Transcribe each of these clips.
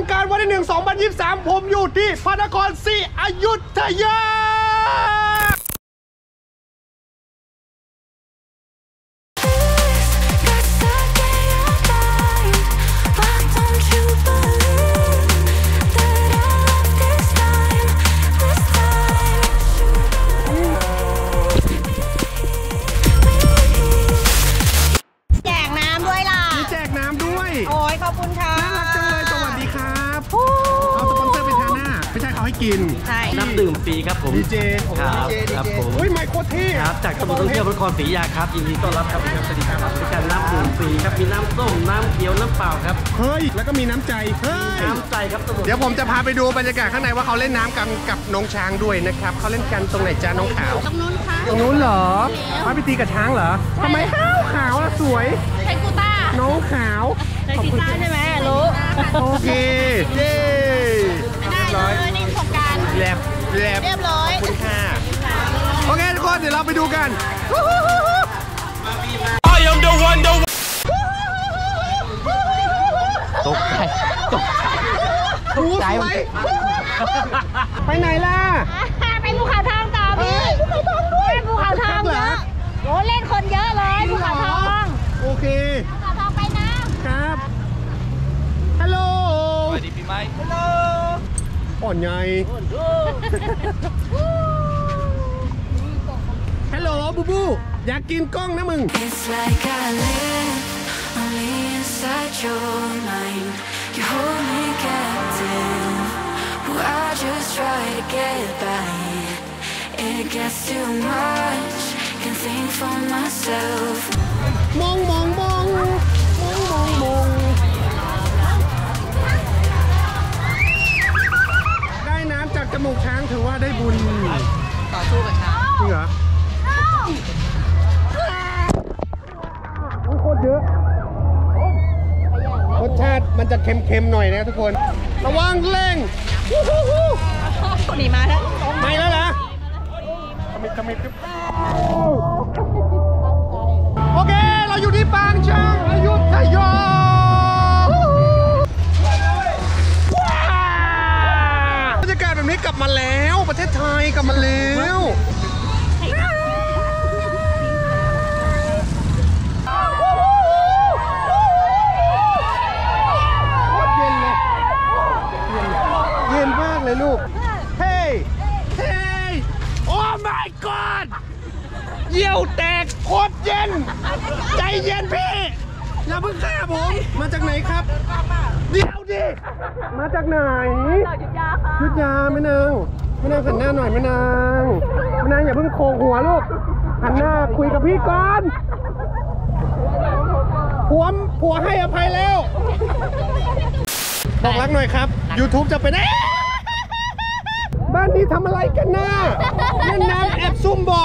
งการวันที่หนึ่งสองบันยี่สามผมอยู่ที่พระนครศรีอยุธยา จากตำบลท่องเที่ยวพระนครศรีอยุธยาครับยินดีต้อนรับครับสวัสดีครับบริการน้ำดื่มฟรีครับมีน้ำส้มน้ำเขียวน้ำเปล่าครับเฮ้ย แล้วก็มีน้ำใจ เฮ้ย น้ำใจครับตำบลเดี๋ยวผมจะพาไปดูบรรยากาศข้างในว่าเขาเล่นน้ำกันกับน้องช้างด้วยนะครับเขาเล่นกันตรงไหนจ้าน้องขาว ตรงนู้นค่ะตรงนู้นเหรอพาไปตีกับช้างเหรอทำไมขาวขาวอะสวยใช้กูต้าน้องขาวใช้กีตาร์ใช่ไหมรู้โอเคเย้ได้เลยนี่สงกรารแลบแลบเรียบร้อยคุณค่า โอเคทุกคนเดี๋ยวเราไปดูกันตกใจตกใจหูสวยไปไหนล่ะ ไปภูเขาทองต่อพี่ภูเขาทองด้วยภูเขาทองเยอะโอ้เล่นคนเยอะเลยภูเขาทองโอเคภูเขาทองไปนะครับฮัลโหลสวัสดีปีใหม่อ่อนไง ฮัลโหลบูบู อยากกินกล้องนะมึง It's like I live only inside your mind. You hold me captive. Well, I just try to get by. It gets too much. Can think for myself. มองมองมองมองมองมองได้น้ำจากจมูกช้างถือว่าได้บุญต่อสู้กับช้างจริงเหรอ เยอะรสชาติมันจะเค็มๆหน่อยนะทุกคน ระวังเร่งวู้ฮู้ฮู้หนีมาแล้วไม่แล้วนะขมิบขมิบครับโอเค เราอยู่ที่ปางช้างอยุธยาว้าวบรรยากาศแบบนี้กลับมาแล้ว ประเทศไทยกลับมาแล้วโคตรเย็นเลย เย็นมากเลยลูก เฮ้ย เฮ้ย โอ้ my god เยี่ยวแตกโคตรเย็น ใจเย็นพี่ อย่าเพิ่งฆ่าผม มาจากไหนครับ เดี๋ยวดิ มาจากไหนยุทธยาค่ะยุทธยาแม่นางแม่นางหันหน้าหน่อย แม่นางแม่นางอย่าเพิ่งโคงหัวลูกหันหน้าคุยกับพี่ก่อนผัวผัวให้อภัยแล้วบอกรักหน่อยครับ YouTube จะเป็นบ้านนี้ทำอะไรกันนะเล่นน้ำแอบซุ่มบ่อ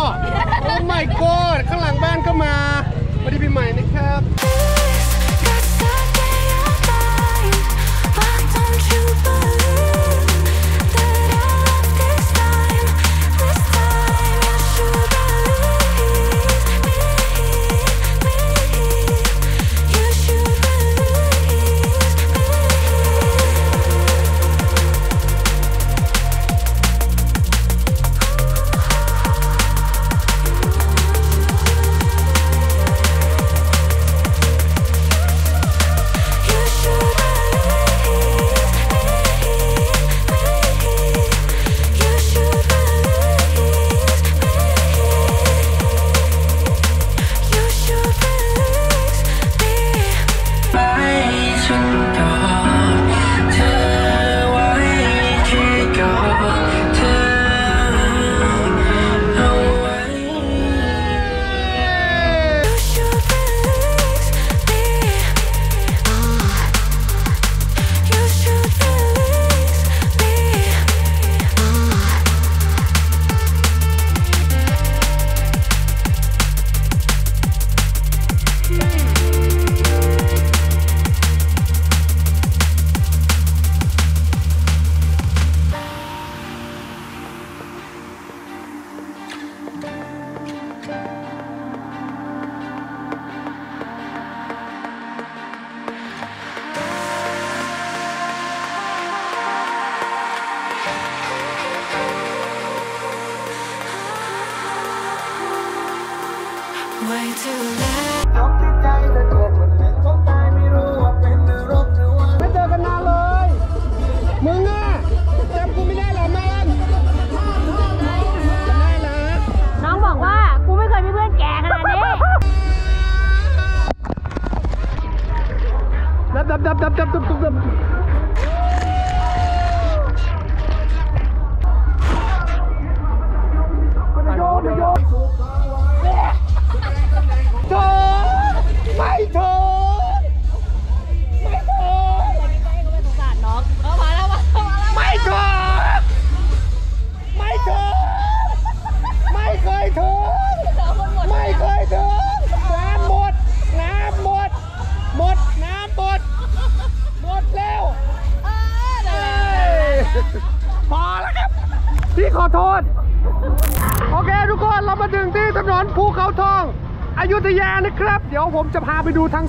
โอ้ my god ข้างหลังบ้านก็มาสวัสดีปีใหม่นะครับ dab, dab, dab, dab, dab, dab.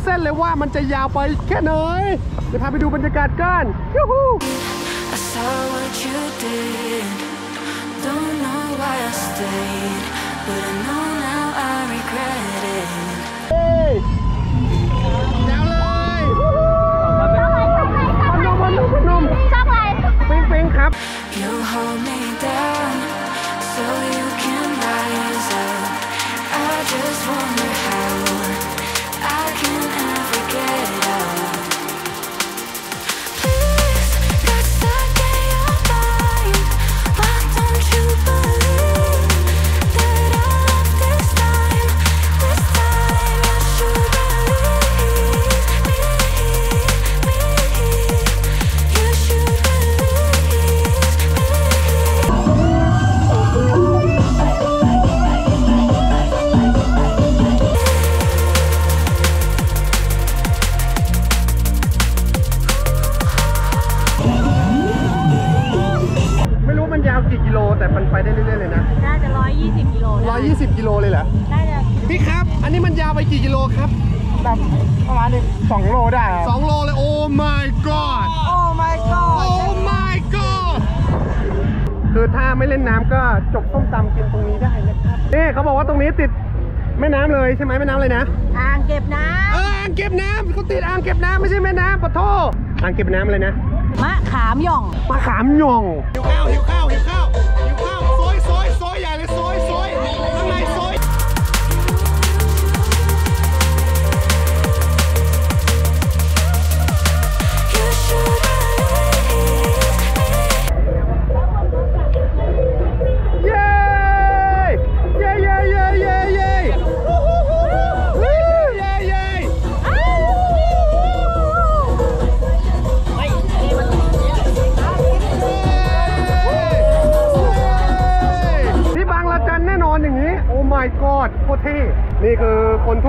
เส้นเลยว่ามันจะยาวไปแค่ไหนเดี๋ยวพาไปดูบรรยากาศกันยูฮู I saw what you did. Don't know why I stayed, but I know now I regret it. เฮ้ยแจ๋วเลยวู้ฮูพนมพนมพนมช่องอะไรปิงปิงครับ You hold me down so you can rise up. I just wonder how I can ever get out. าไม่เล่นน้ำก็จกส้มตำกินตรงนี้ได้นะครับนี่เขาบอกว่าตรงนี้ติดแม่น้ำเลยใช่ไหมแม่น้ำเลยนะ อ่างเก็บน้เอออ่างเก็บน้ำเขาติดอ่างเก็บน้ำไม่ใช่แม่น้ำปะโทอ่างเก็บน้ำเลยนะำมะขามหย่องมะขามหย่องหิวข้าวหิว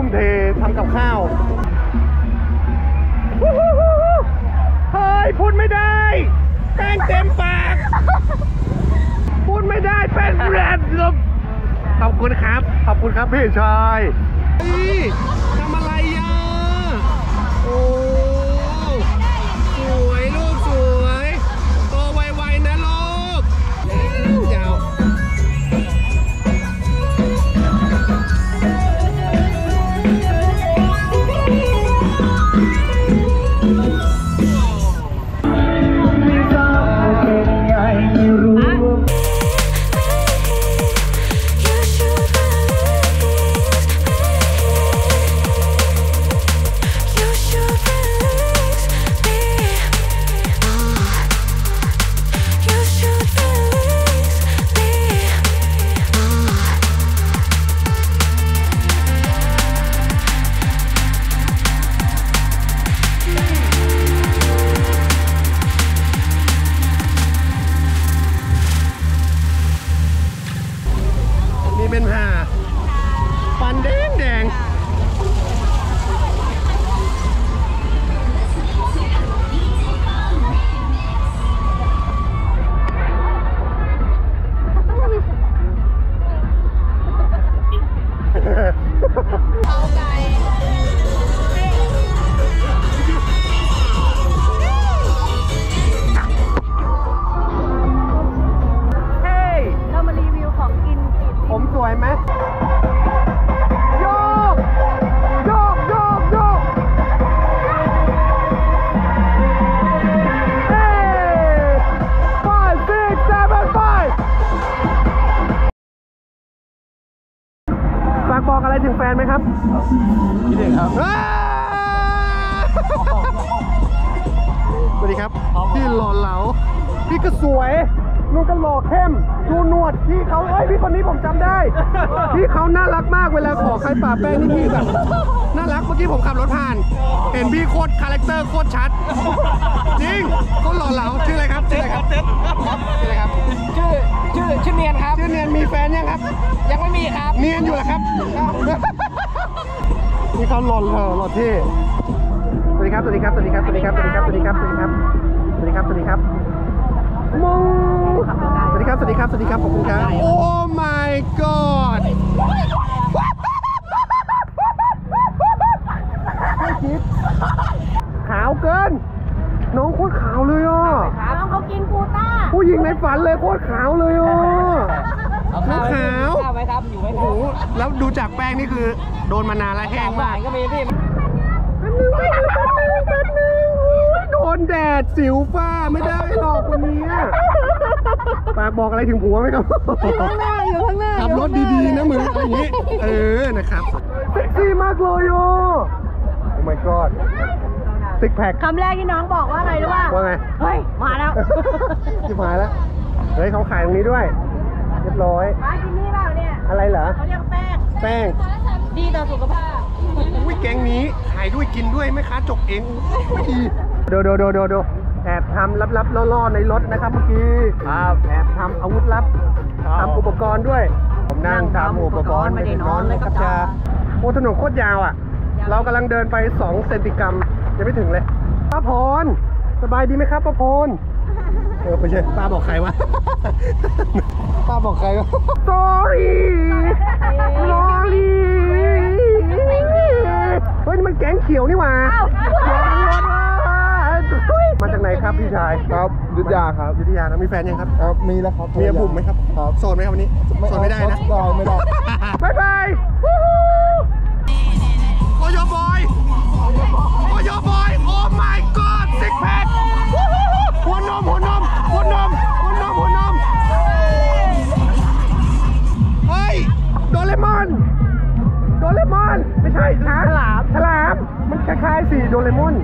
มเททำกับข้าวเฮ้ยพูดไม่ได้แป้งเต็มปาก พูดไม่ได้เป็นแรดลมขอบคุณครับ ขอบคุณครับพี่ชาย คิดถึงครับสวัสดีครับ พี่หล่อเหลา พี่ก็สวยนุ่นก็หล่อเข้มดูหนวดพี่เขาเอ้ยพี่คนนี้ผมจำได้ พี่เขาน่ารักมากเวลาขอใครป่าแป้งนี่พี่แบบน่ารักเมื่อกี้ผมขับรถผ่าน เห็นพี่โคตรคาแรคเตอร์โคตรชัด จริงโคตรหล่อเหลาชื่ออะไรครับชื่ออะไรครับชื่ออะไรครับชื่อชื่อชื่อเนียนครับชื่อเนียนมีแฟนยังครับ ยังไม่มีครับ เนียนอยู่เหรอครับ นี่เขาหล่อเหลอหล่อเท่สวัสดีครับ สวัสดีครับ สวัสดีครับ สวัสดีครับ สวัสดีครับ สวัสดีครับ สวัสดีครับ สวัสดีครับ สวัสดีครับมงสวัสดีครับ สวัสดีครับ สวัสดีครับ ขอบคุณครับ โอ้ my god ไม่คิดขาวเกิน น้องโคตรขาวเลยอะน้องเขากินกูต้า ผู้หญิงในฝันเลยโคตรขาวเลยอะ น้องขาวข้าวไหมครับอยู่ไหมโอ้คโหรับแล้วดูจากแป้งนี่คือ โดนมานานแล้วแห้งมากก็มีพี่โดนแดดสิวฟ้าไม่ได้หรอกคนนี้ปากบอกอะไรถึงผัวไหมครับข้างหน้าอยู่ข้างหน้าขับรถดีๆนะมึงอะไรอย่างนี้ เออนะครับเซ็กซี่มากเลยโอ้ Oh my god ซิกแพคคำแรกที่น้องบอกว่าอะไรรู้ป่ะว่าไงเฮ้ยมาแล้วจิบหายแล้วเฮ้ยเขาขายตรงนี้ด้วยเรียบร้อย มากินนี่เปล่าเนี่ยอะไรเหรอ เขาเรียกแป้ง แป้ง ดีต่อสุขภาพ อุ้ยแก๊งนี้ขายด้วยกินด้วยแม่ค้าจกเองอุ้ยดีดูดูดูดูดูแอบทำลับๆล่อๆในรถนะครับเมื่อกี้ครับแอบทำอาวุธลับทำอุปกรณ์ด้วย ผมนั่งทำอุปกรณ์ไม่ได้นอนเลยครับจ้าโอ้ถนนโคตรยาวอะ เรากำลังเดินไป 2 เซนติกรัมยังไม่ถึงเลยป้าพร สบายดีไหมครับป้าพร เออไม่ใช่ป้าบอกใครวะ ป้าบอกใครวะ sorry sorry เฮ้ยนี่มันแก๊งเขียวนี่หว่ามาจากไหนครับพี่ชายครับยุทธยาครับยุทธยาครับมีแฟนยังครับครับมีแล้วครับเมียบุ๋มไหมครับครับโสดไหมครับวันนี้โสดไม่ได้นะได้ไม่ได้บายบายโอยบอยโอยบอยโอ้ my god ซิกแพคหัวนมหัวนม เรมอน โดเรมอน ไม่ใช่ช้างฉลาม ฉลาม มันคล้ายๆสีโดเรมอน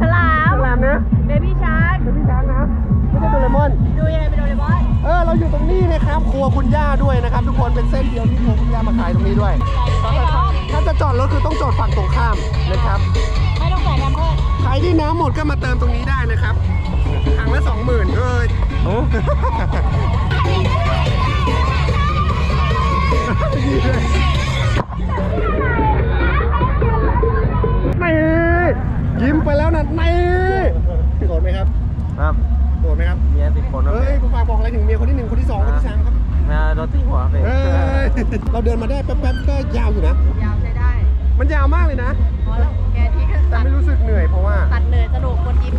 ฉลาฉมลามนะ เบบี้ชาร์กเป็นพี่ช้างนะ ไม่ใช่โดเรมอน ดูยังไงเป็นโดเรมอน เออ เราอยู่ตรงนี้นะครับ ครัวคุณย่าด้วยนะครับ ทุกคน เป็นเส้นเดียวที่ครัวคุณย่ามาขายตรงนี้ด้วยไม่ต้องถ้าจะจอดรถคือต้องจอดฝั่งตรงข้ามนะครับ ไม่ต้องใส่แพมเพิร์สใครที่น้ำหมดก็มาเติมตรงนี้ได้นะครับถังละสองหมื่นเอ้ยดีด้ วยนี่ยิ้มไปแล้วนะนี่โสดไหมครับ ครับโสดไหมครับ เมียสิบคนเฮ้ยผมฝากบอกอะไรถึงเมียคนที่หนึ่งคนที่สองคนที่สามครับแม่รถที่หัวไปเอ้ยเราเดินมาได้แป๊บๆก็ยาวอยู่นะ ยาวใช้ได้ มันยาวมากเลยนะพอแล้วแกที่ก็แต่ตัดไม่รู้สึกเหนื่อยเพราะว่าตัดเหนื่อยสนุกคนยิ้ม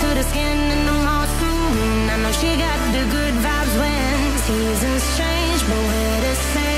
to the skin in the monsoon. I know she got the good vibes when seasons change, but we're the same.